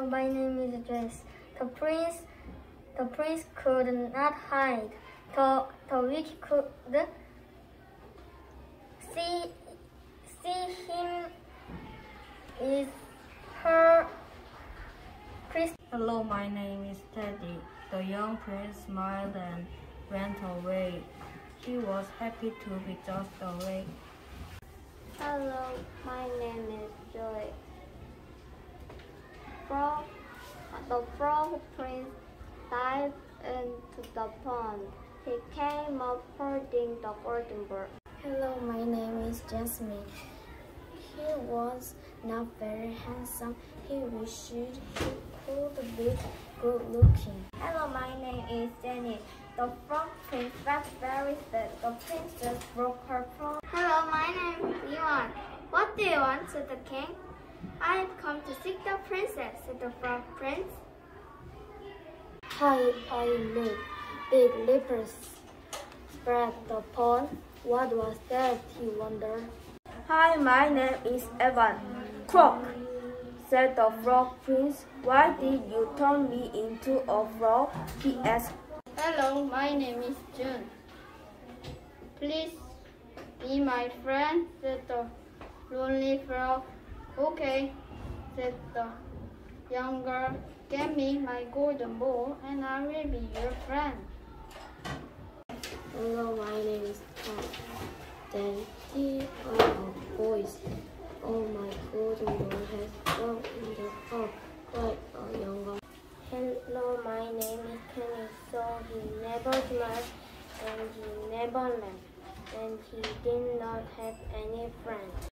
Hello, my name is Jess. The prince, the prince could not hide. The, the witch could see, see him is her priest. Hello, my name is Teddy. The young prince smiled and went away. He was happy to be just away. Hello, my name is Joy. Frog, the frog prince dived into the pond. He came up holding the golden bird. Hello, my name is Jasmine. He was not very handsome. He wished he could be good looking. Hello, my name is Jenny. The frog prince was very sad. The princess broke her promise. Hello, my name is Yuan. What do you want? said the king. I've come to seek the princess, said the frog prince. High I look. Big leaps spread the pond. What was that, he wondered. Hi, my name is Evan. Croak, said the frog prince. Why did you turn me into a frog? He asked. Hello, my name is June. Please be my friend, said the lonely frog. Okay, said the young girl. Give me my golden ball and I will be your friend. Hello, my name is Tom. Then he a voice. Oh, my golden ball has gone in the hole. Quite a young girl. Hello, my name is Kenny. So he never smiled and he never laughed and he did not have any friends.